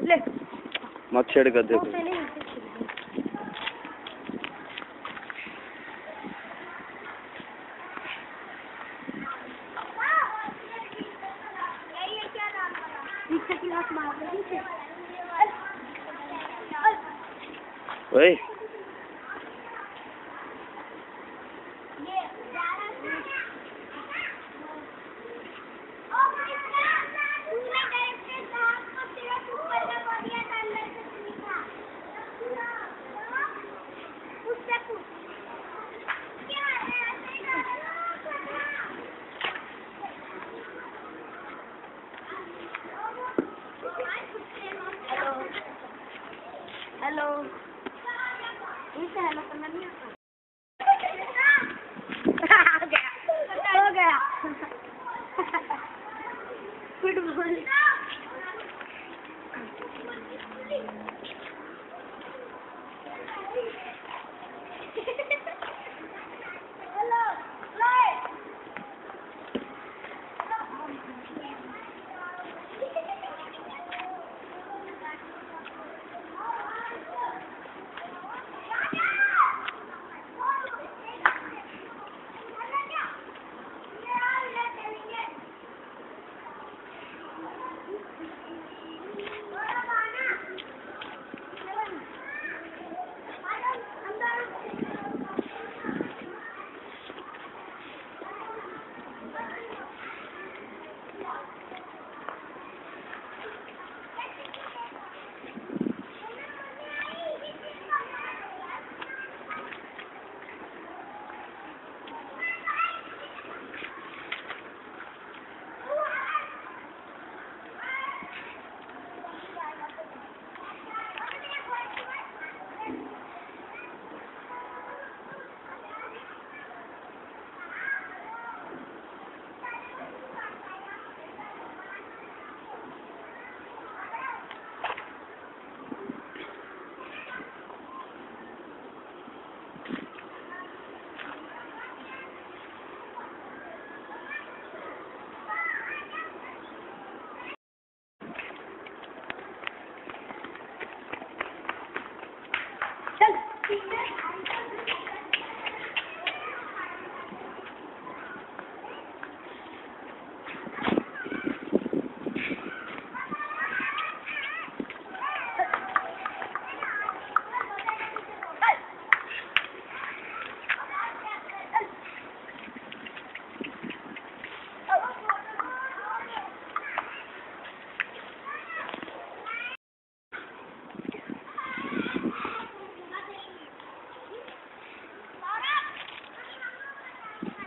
ले मत छेड़ कर दे good one.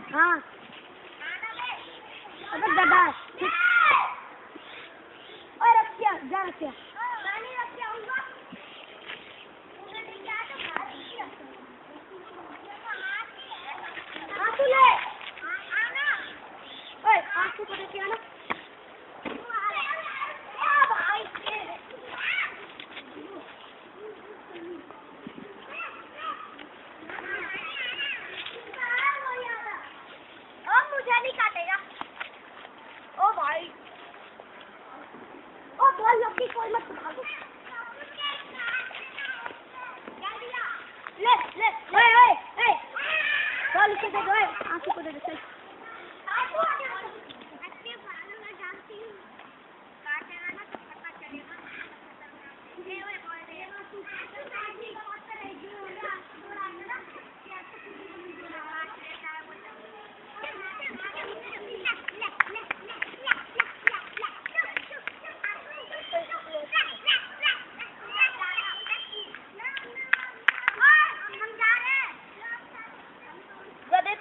हाँ। अबे दादा अब क्या जा क्या हाँ ले। पता क्या पकड़ Galio, koymak. Le, le, hey, hey, hey. Galio, koymak. Anki koymak. Anki koymak.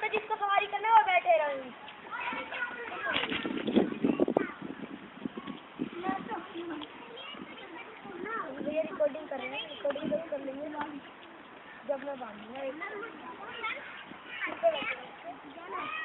पे जिसको सवारी करना वो बैठे रहेंगे ये रिकॉर्डिंग कर रहे हैं रिकॉर्डिंग कर लेंगे। जब मैं बांधूँगा दोनों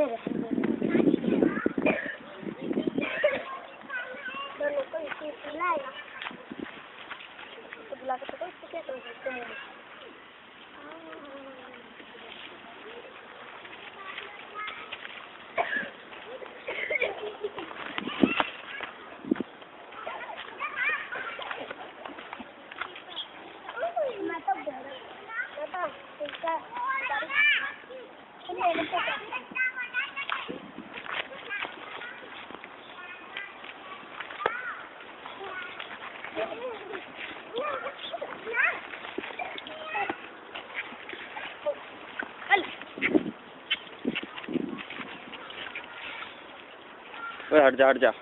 Neresi? हट जा हट जा